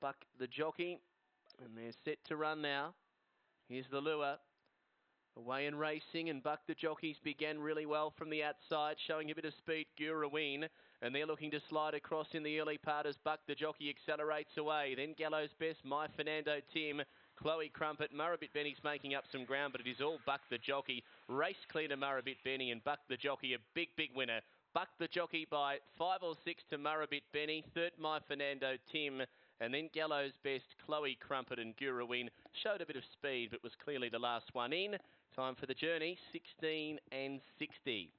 Buck the jockey. And they're set to run now. Here's the lure. Away and racing, and Buck the jockeys began really well from the outside, showing a bit of speed. Guraween, and they're looking to slide across in the early part as Buck the jockey accelerates away. Then Gallows Best, My Fernando Tim, Chloe Crumpet, Murrabit Benny's making up some ground, but it is all Buck the jockey. Race clear to Murrabit Benny, and Buck the jockey a big, big winner. Buck the jockey by five or six to Murrabit Benny, third My Fernando Tim, and then Gallows Best, Chloe Crumpet and Guraween showed a bit of speed, but was clearly the last one in. Time for the journey, 16 and 60.